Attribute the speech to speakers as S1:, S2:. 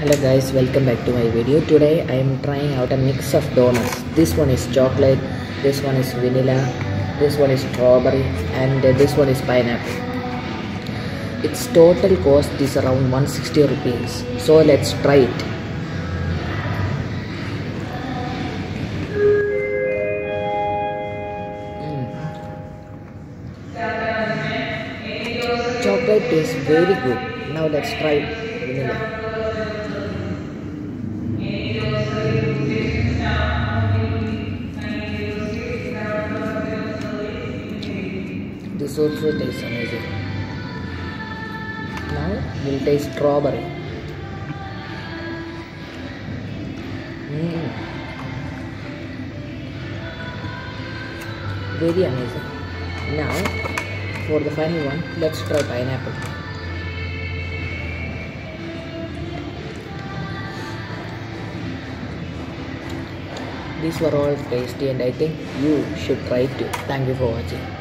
S1: hello guys welcome back to my video. Today i am trying out a mix of donuts. This one is chocolate this one is vanilla this one is strawberry and this one is pineapple. Its total cost is around 160 rupees. So let's try it. Mm. chocolate tastes very good. Now let's try vanilla This also tastes amazing. Now we'll taste strawberry. Mm. Very amazing. Now for the final one, let's try pineapple. These were all tasty and I think you should try too. Thank you for watching.